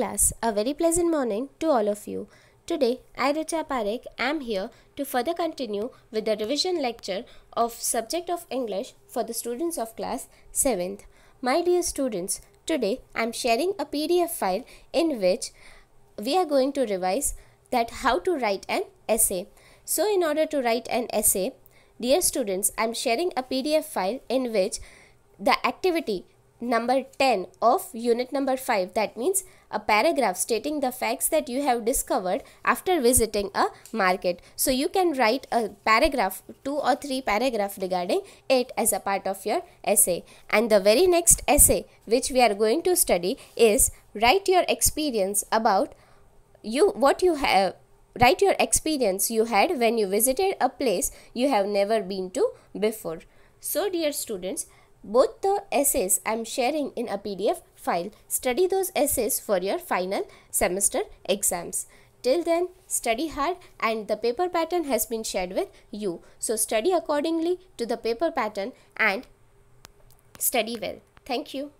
class, a very pleasant morning to all of you. Today, I Richa Parekh am here to further continue with the revision lecture of subject of English for the students of class 7th. My dear students, today I am sharing a PDF file in which we are going to revise that how to write an essay. So in order to write an essay, dear students, I am sharing a PDF file in which the activity number 10 of unit number 5 that means a paragraph stating the facts that you have discovered after visiting a market. So you can write a paragraph two or three paragraph regarding it as a part of your essay. And the very next essay which we are going to study is write your experience about you what you have write your experience you had when you visited a place you have never been to before. So dear students both the essays I am sharing in a PDF file. Study those essays for your final semester exams. Till then, study hard and the paper pattern has been shared with you. So, study accordingly to the paper pattern and study well. Thank you.